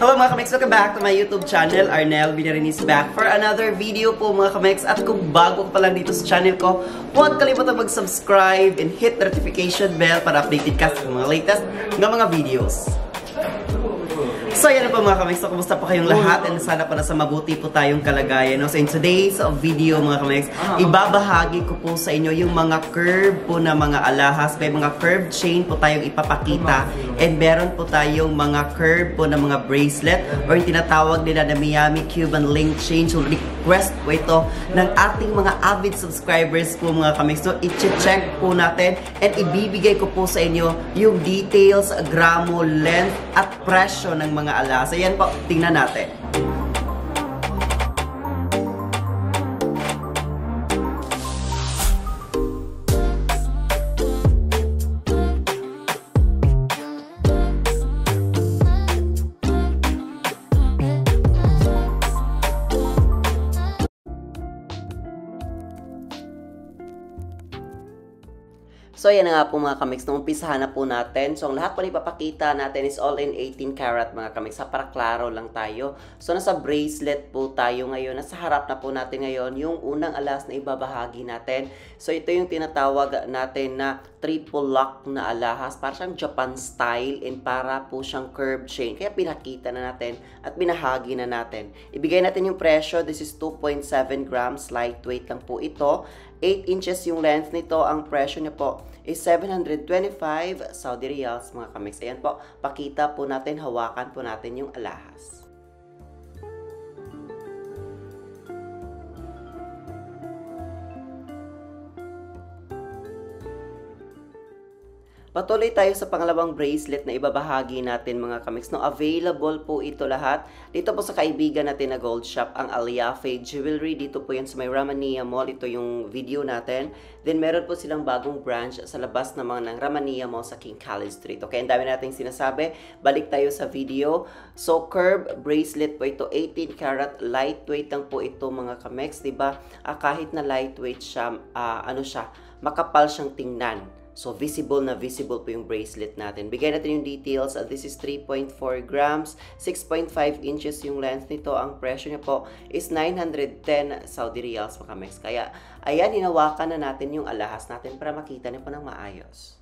Hello mga kamiks! Welcome back to my YouTube channel. Arnel Vinarin is back for another video po mga kamiks. At kung bago pa lang dito sa channel ko, huwag kalimutan mag-subscribe and hit notification bell para updated ka sa mga latest ng mga videos. So yan na po mga kamiks, so kumusta po kayong lahat and sana po nasa mabuti po tayong kalagayan. No? So in today's video mga kamiks, ibabahagi ko po sa inyo yung mga curve po na mga alahas. May mga curve chain po tayong ipapakita and meron po tayong mga curve po na mga bracelet or yung tinatawag nila na Miami Cuban link chain. So request po ito ng ating mga avid subscribers po mga kamiks. So i-check po natin and ibibigay ko po sa inyo yung details, gramo, length at presyo ng mga alas. Ayan po, tingnan natin. So, na nga po mga kamiks. Nung umpisahan na po natin. So, ang lahat po na ipapakita natin is all in 18 karat mga kamiks. Sa para klaro lang tayo. So, nasa bracelet po tayo ngayon. Nasa harap na po natin ngayon yung unang alas na ibabahagi natin. So, ito yung tinatawag natin na triple lock na alahas. Para siyang Japan style and para po siyang curved chain. Kaya pinakita na natin at binahagi na natin. Ibigay natin yung presyo. This is 2.7 grams. Lightweight lang po ito. 8 inches yung length nito. Ang presyo niya po is 725 Saudi Riyals mga kamiks. Ayan po, pakita po natin, hawakan po natin yung alahas. Patuloy tayo sa pangalawang bracelet na ibabahagi natin mga kamiks. No, available po ito lahat. Dito po sa kaibigan natin na gold shop, ang Aliafe Jewelry. Dito po yan sa may Ramania Mall. Ito yung video natin. Then meron po silang bagong branch sa labas naman ng Ramania Mall sa King Khalid Street. Okay, ang dami nating sinasabi. Balik tayo sa video. So, curve bracelet po ito. 18 karat. Lightweight lang po ito mga kamiks. Diba? Ah, kahit na lightweight siya, ah, ano siya, makapal siyang tingnan. So, visible na visible po yung bracelet natin. Bigay natin yung details. Uh, this is 3.4 grams, 6.5 inches yung length nito. Ang presyo niya po is 910 Saudi Riyals mga kamex. Kaya, ayan, hinawakan na natin yung alahas natin para makita niyo po ng maayos.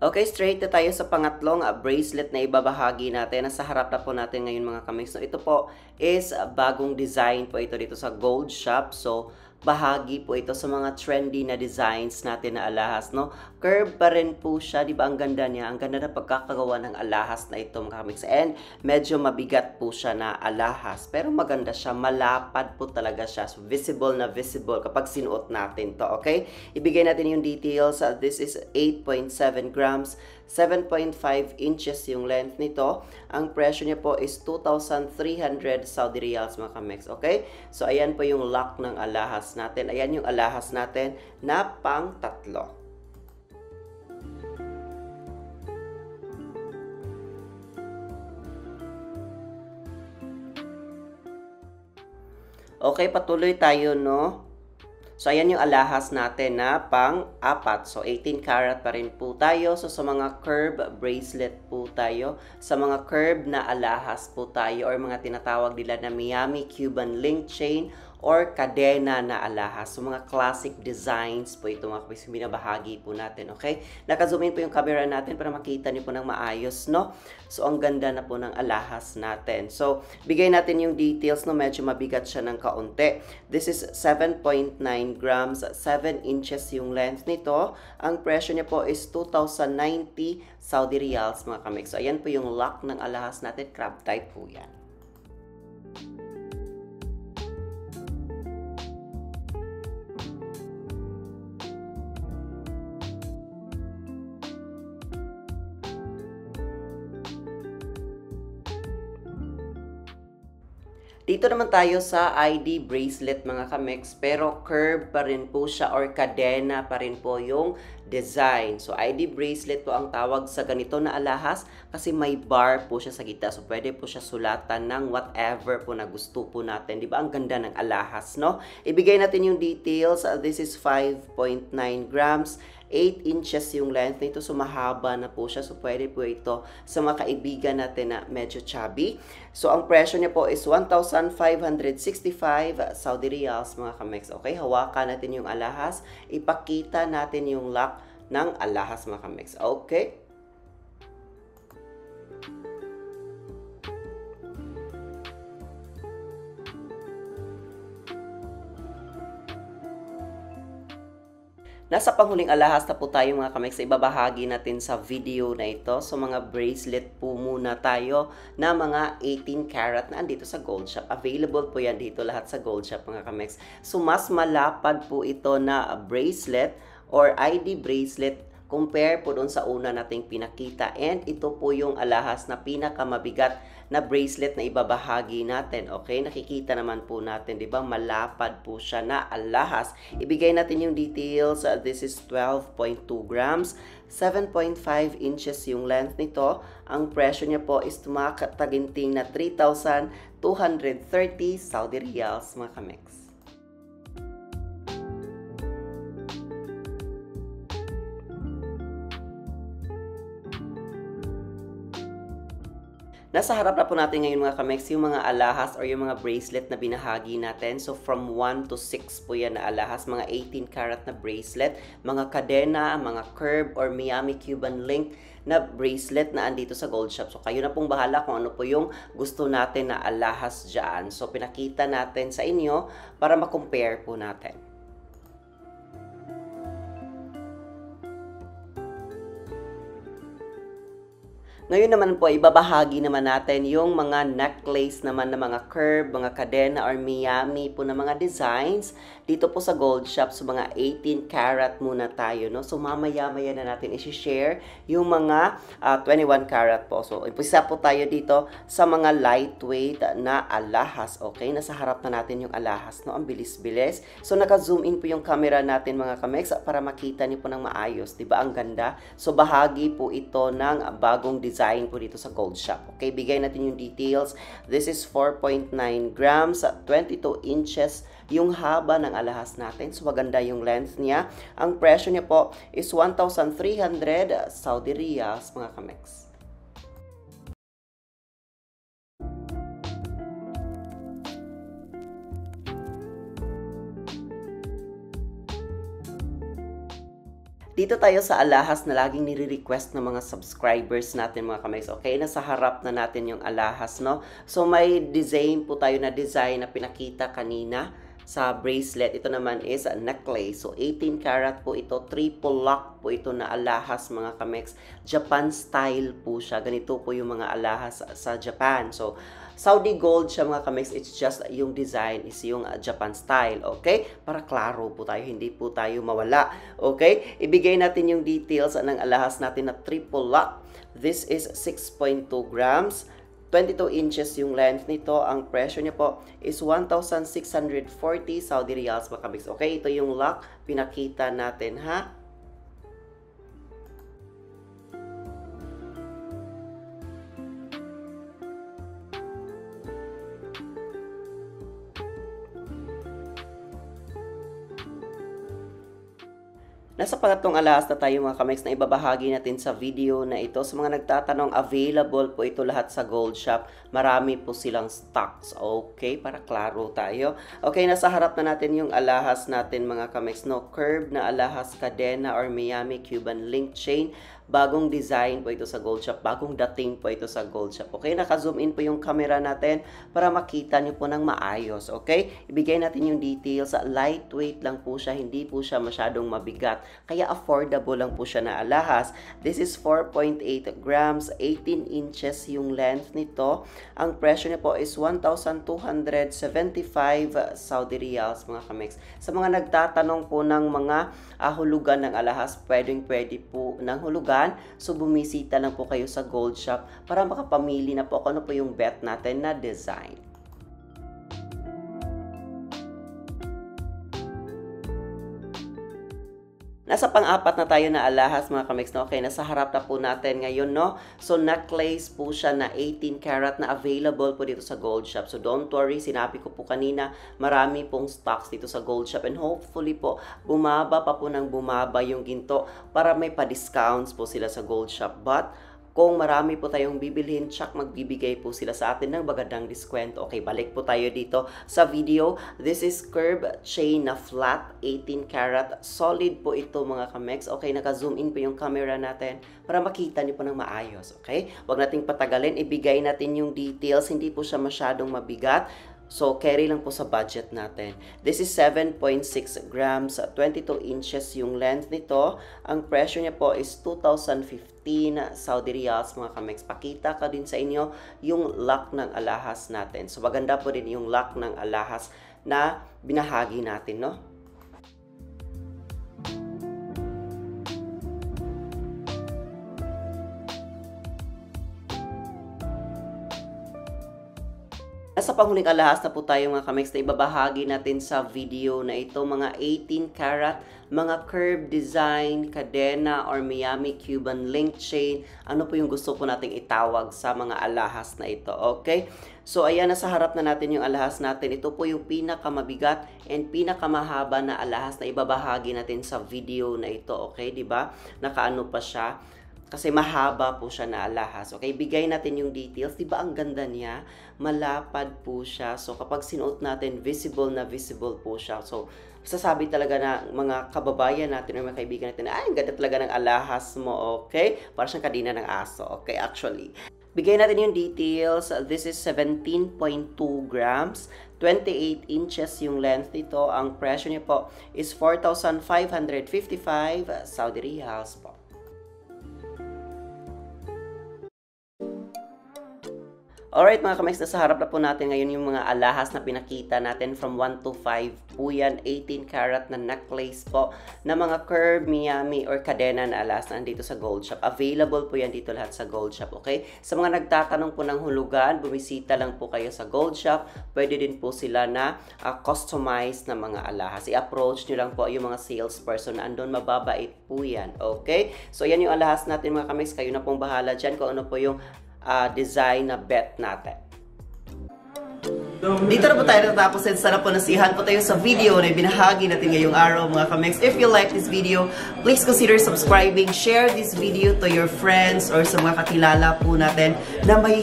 Okay, straight na tayo sa pangatlong uh, bracelet na ibabahagi natin. Nasa harap na po natin ngayon mga kamiks. So, ito po is uh, bagong design po ito dito sa Gold Shop. So, bahagi po ito sa mga trendy na designs natin na alahas, no? Curve pa rin po siya, di ba? Ang ganda niya. Ang ganda na pagkakagawa ng alahas na ito, mga kamiks. And medyo mabigat po siya na alahas. Pero maganda siya. Malapad po talaga siya. So, visible na visible kapag sinuot natin to, okay? Ibigay natin yung details. Uh, this is 8.7 grams. 7.5 inches yung length nito. Ang presyo niya po is 2,300 Saudi Riyals mga kamex. Okay? So, ayan po yung lock ng alahas natin. Ayan yung alahas natin na pang tatlo. Okay, patuloy tayo, no? So, ayan yung alahas natin na pang-apat. So, 18 karat pa rin po tayo. So, sa mga curve bracelet po tayo. Sa mga curve na alahas po tayo or mga tinatawag nila na Miami Cuban link chain or kadena na alahas. So, mga classic designs po ito mga kapis, binabahagi po natin, okay? Naka-zoom in po yung camera natin para makita niyo po ng maayos, no? So, ang ganda na po ng alahas natin. So, bigay natin yung details, no? Medyo mabigat siya ng kaunti. This is 7.9 grams, 7 inches yung length nito. Ang presyo niya po is 2,090 Saudi Riyals, mga kamik. So, ayan po yung lock ng alahas natin. Crab type po yan. Dito naman tayo sa ID bracelet mga kamex, pero curve pa rin po siya or kadena pa rin po yung design. So ID bracelet po ang tawag sa ganito na alahas kasi may bar po siya sa gitna. So pwede po siya sulatan ng whatever po na gusto po natin. Di ba ang ganda ng alahas, no? Ibigay natin yung details. Uh, this is 5.9 grams 8 inches yung length nito. So, mahaba na po siya. So, pwede po ito sa mga kaibigan natin na medyo chubby. So, ang presyo niya po is 1,565 Saudi Riyals, mga kamex. Okay, hawakan natin yung alahas. Ipakita natin yung lock ng alahas, mga kamex. Okay? Nasa panghuling alahas na po tayo mga sa ibabahagi natin sa video na ito. So mga bracelet po muna tayo na mga 18 karat na andito sa Gold Shop. Available po yan dito lahat sa Gold Shop mga kamex. So mas malapad po ito na bracelet or ID bracelet compare po doon sa una nating pinakita. And ito po yung alahas na pinakamabigat na bracelet na ibabahagi natin. Okay, nakikita naman po natin, di ba? Malapad po siya na alahas. Ibigay natin yung details. Uh, this is 12.2 grams. 7.5 inches yung length nito. Ang presyo niya po is tumakataginting na 3,230 Saudi Riyals, mga kamex. Nasa harap na po natin ngayon mga kamex yung mga alahas or yung mga bracelet na binahagi natin. So from 1 to 6 po yan na alahas, mga 18 karat na bracelet, mga kadena, mga curve or Miami Cuban link na bracelet na andito sa gold shop. So kayo na pong bahala kung ano po yung gusto natin na alahas dyan. So pinakita natin sa inyo para ma-compare po natin. Ngayon naman po, ibabahagi naman natin yung mga necklace naman na mga curve, mga kadena or Miami po na mga designs dito po sa gold shop. So mga 18 karat muna tayo. No? So mamaya-maya na natin isi-share yung mga uh, ah, 21 karat po. So impisa po tayo dito sa mga lightweight na alahas. Okay, nasa harap na natin yung alahas. No? Ang bilis-bilis. So naka-zoom in po yung camera natin mga kamex para makita niyo po ng maayos. ba diba? Ang ganda. So bahagi po ito ng bagong design design po dito sa Gold Shop. Okay, bigay natin yung details. This is 4.9 grams, 22 inches yung haba ng alahas natin. So, maganda yung length niya. Ang presyo niya po is 1,300 Saudi Riyals, mga kamex. Dito tayo sa alahas na laging nire-request ng mga subscribers natin mga kamays. Okay, nasa harap na natin yung alahas, no? So may design po tayo na design na pinakita kanina sa bracelet. Ito naman is a necklace. So 18 karat po ito, triple lock po ito na alahas mga kamex. Japan style po siya. Ganito po yung mga alahas sa Japan. So Saudi gold siya mga kamix. It's just yung design is yung uh, Japan style. Okay? Para klaro po tayo. Hindi po tayo mawala. Okay? Ibigay natin yung details ng alahas natin na triple lock. This is 6.2 grams. 22 inches yung length nito. Ang presyo niya po is 1,640 Saudi Riyals mga kamix. Okay? Ito yung lock. Pinakita natin ha. Nasa pangatlong alas na tayo mga kamex na ibabahagi natin sa video na ito. Sa mga nagtatanong, available po ito lahat sa Gold Shop. Marami po silang stocks. Okay, para klaro tayo. Okay, nasa harap na natin yung alahas natin mga kamex. No, curve na alahas cadena or Miami Cuban link chain bagong design po ito sa Gold Shop, bagong dating po ito sa Gold Shop. Okay, naka-zoom in po yung camera natin para makita nyo po ng maayos. Okay, ibigay natin yung details. Lightweight lang po siya, hindi po siya masyadong mabigat. Kaya affordable lang po siya na alahas. This is 4.8 grams, 18 inches yung length nito. Ang presyo niya po is 1,275 Saudi Riyals mga kamix. Sa mga nagtatanong po ng mga uh, hulugan ng alahas, pwedeng pwede po ng hulugan dyan. So, bumisita lang po kayo sa Gold Shop para makapamili na po kung ano po yung bet natin na design. Nasa pang-apat na tayo na alahas mga kamix, no? Okay, nasa harap na po natin ngayon, no? So, necklace po siya na 18 karat na available po dito sa Gold Shop. So, don't worry, sinabi ko po kanina, marami pong stocks dito sa Gold Shop and hopefully po, bumaba pa po ng bumaba yung ginto para may pa-discounts po sila sa Gold Shop. But, kung marami po tayong bibilhin, tsak magbibigay po sila sa atin ng magandang diskwento. Okay, balik po tayo dito sa video. This is curb chain na flat, 18 karat. Solid po ito mga kamex. Okay, naka-zoom in po yung camera natin para makita niyo po ng maayos. Okay, wag nating patagalin. Ibigay natin yung details. Hindi po siya masyadong mabigat. So, carry lang po sa budget natin. This is 7.6 grams, 22 inches yung length nito. Ang presyo niya po is 2,015 Saudi Riyals, mga kamex. Pakita ka din sa inyo yung lock ng alahas natin. So, maganda po din yung lock ng alahas na binahagi natin, no? Panghuling alahas na po tayo mga kamix na ibabahagi natin sa video na ito mga 18 karat, mga curve design, kadena or Miami Cuban link chain. Ano po yung gusto po nating itawag sa mga alahas na ito, okay? So ayan, nasa harap na natin yung alahas natin. Ito po yung pinakamabigat and pinakamahaba na alahas na ibabahagi natin sa video na ito, okay? ba? Nakaano pa siya? Kasi mahaba po siya na alahas. Okay, bigay natin yung details. Di ba ang ganda niya? Malapad po siya. So, kapag sinuot natin, visible na visible po siya. So, sasabi talaga na mga kababayan natin or mga kaibigan natin, ay, ang ganda talaga ng alahas mo, okay? Para siyang kadina ng aso, okay, actually. Bigay natin yung details. This is 17.2 grams. 28 inches yung length nito. Ang presyo niya po is 4,555 Saudi Riyals po. Alright mga kamex, nasa harap na po natin ngayon yung mga alahas na pinakita natin from 1 to 5 po yan, 18 karat na necklace po na mga curve, Miami or kadena na alas na nandito sa Gold Shop. Available po yan dito lahat sa Gold Shop, okay? Sa mga nagtatanong po ng hulugan, bumisita lang po kayo sa Gold Shop. Pwede din po sila na uh, customized na mga alahas. I-approach nyo lang po yung mga salesperson na andun, mababait po yan, okay? So yan yung alahas natin mga kamex, kayo na pong bahala dyan kung ano po yung uh, design na bet natin. Dito na po tayo natapos and sana po nasihan po tayo sa video na binahagi natin ngayong araw mga kamix. If you like this video, please consider subscribing, share this video to your friends or sa mga kakilala po natin na may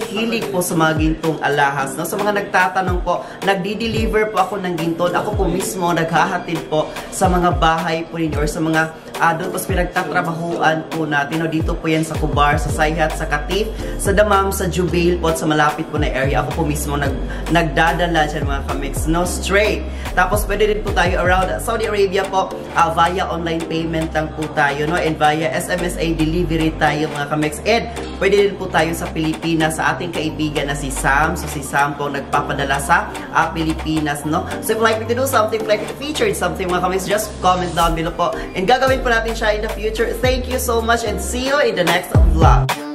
po sa mga gintong alahas. No? Sa mga nagtatanong po, nagdi-deliver po ako ng ginton. Ako po mismo naghahatid po sa mga bahay po ninyo or sa mga uh, doon po pinagtatrabahuan po natin. No? Dito po yan sa Kubar, sa Sayhat, sa Katif, sa Damam, sa Jubail po at sa malapit po na area. Ako po mismo nag, nagda dadala dyan mga kamix. No straight. Tapos pwede din po tayo around Saudi Arabia po uh, via online payment lang po tayo. No? And via SMSA delivery tayo mga kamix. And pwede din po tayo sa Pilipinas sa ating kaibigan na si Sam. So si Sam po nagpapadala sa uh, Pilipinas. No? So if like me to do something, like to feature something mga kamix, just comment down below po. And gagawin po natin siya in the future. Thank you so much and see you in the next vlog.